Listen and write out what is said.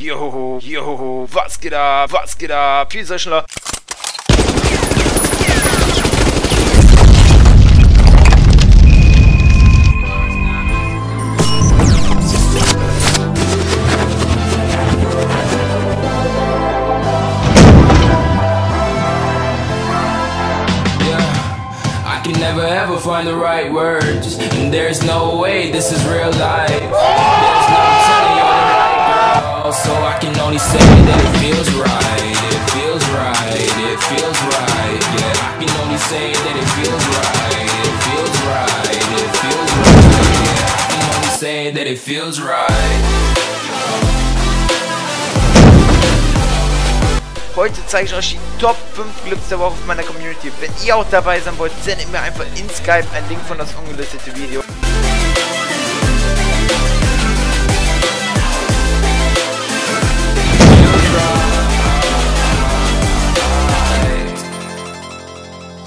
Joho, joho, was geht ab, was geht ab? Ich Schnuller? Yeah, I can never ever find the right words, and there's no way this is real life. Only say that it feels right. It feels right. It feels right. Yeah, I can only say that it feels right. It feels right. It feels right. Yeah, I can only say that it feels right. Heute zeige ich euch die Top 5 Clips der Woche von meiner Community. Wenn ihr auch dabei sein wollt, sendet mir einfach in Skype einen Link von das ungelistete Video.